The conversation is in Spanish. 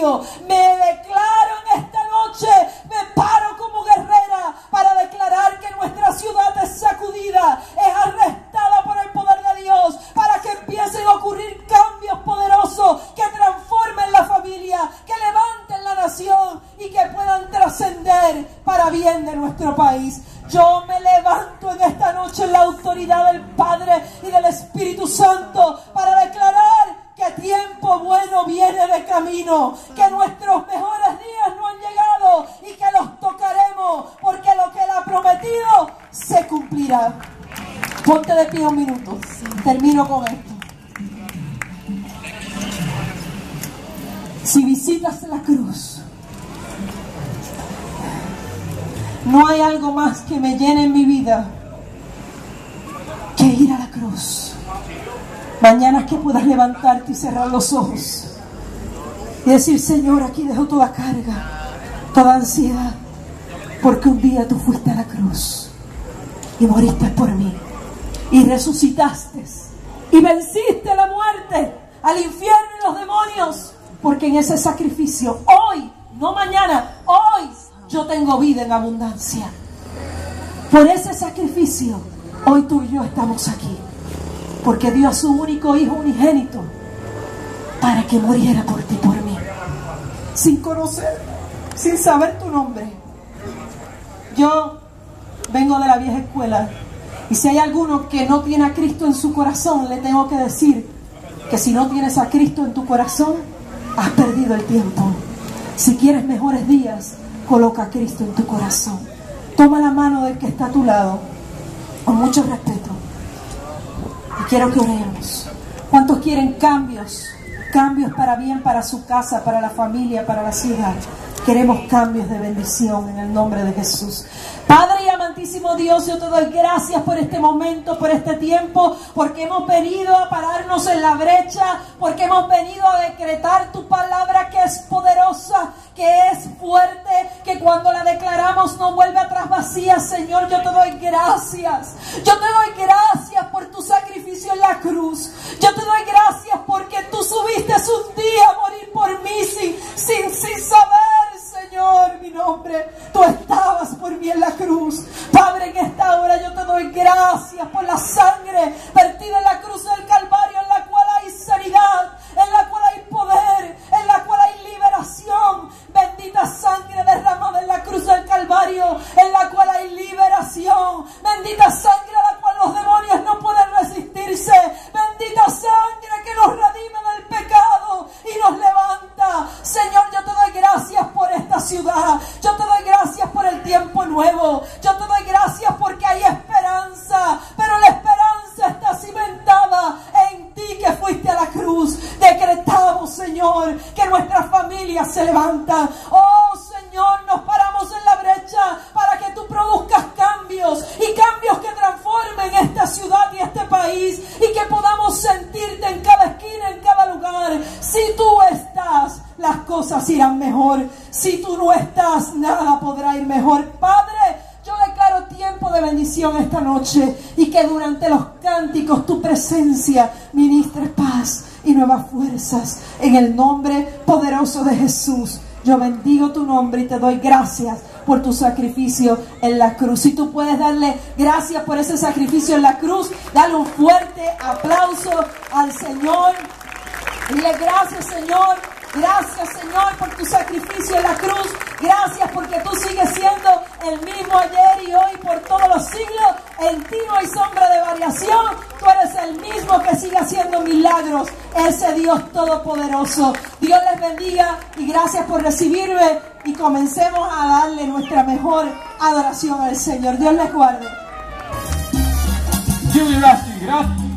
Me declaro en esta noche, me paro como guerrera para declarar que nuestra ciudad es sacudida, es arrestada por el poder de Dios, para que empiecen a ocurrir cambios poderosos que transformen la familia, que levanten la nación y que puedan trascender para bien de nuestro país. Yo me levanto en esta noche en la autoridad del Padre y del Espíritu Santo que nuestros mejores días no han llegado y que los tocaremos porque lo que Él ha prometido se cumplirá. Ponte de pie un minuto. Termino con esto. Si visitas la cruz, no hay algo más que me llene en mi vida que ir a la cruz. Mañana que puedas levantarte y cerrar los ojos y decir, Señor, aquí dejo toda carga, toda ansiedad, porque un día tú fuiste a la cruz y moriste por mí y resucitaste y venciste la muerte, al infierno y los demonios, porque en ese sacrificio, hoy, no mañana, hoy yo tengo vida en abundancia. Por ese sacrificio, hoy tú y yo estamos aquí, porque dio a su único hijo unigénito para que muriera por ti, por sin conocer, sin saber tu nombre. Yo vengo de la vieja escuela y si hay alguno que no tiene a Cristo en su corazón, le tengo que decir que si no tienes a Cristo en tu corazón, has perdido el tiempo. Si quieres mejores días, coloca a Cristo en tu corazón. Toma la mano del que está a tu lado, con mucho respeto. Y quiero que oremos. ¿Cuántos quieren cambios? Cambios para bien, para su casa, para la familia, para la ciudad. Queremos cambios de bendición en el nombre de Jesús. Padre y amantísimo Dios, yo te doy gracias por este momento, por este tiempo, porque hemos venido a pararnos en la brecha, porque hemos venido a decretar tu palabra que es poderosa, que es fuerte, que cuando la declaramos no vuelve atrás vacía. Señor, yo te doy gracias. Yo te doy gracias por tu sacrificio en la cruz. Yo te doy gracias Yo te doy gracias por el tiempo nuevo. Yo te doy gracias porque hay esperanza. Pero la esperanza está cimentada en ti que fuiste a la cruz. Decretamos, Señor, que nuestra familia se levanta. Oh, Señor, nos paramos en la brecha para que tú produzcas cambios y cambios que transformen esta ciudad y este país y que podamos sentirte en cada esquina, en cada lugar. Si tú las cosas irán mejor. Si tú no estás, nada podrá ir mejor. Padre, yo declaro tiempo de bendición esta noche y que durante los cánticos tu presencia ministre paz y nuevas fuerzas en el nombre poderoso de Jesús. Yo bendigo tu nombre y te doy gracias por tu sacrificio en la cruz. Si tú puedes darle gracias por ese sacrificio en la cruz, dale un fuerte aplauso al Señor. Dile gracias Señor Gracias Señor por tu sacrificio en la cruz. Gracias porque tú sigues siendo el mismo ayer y hoy por todos los siglos. En ti no hay sombra de variación. Tú eres el mismo que sigue haciendo milagros. Ese Dios todopoderoso. Dios les bendiga y gracias por recibirme y comencemos a darle nuestra mejor adoración al Señor. Dios les guarde. Gracias.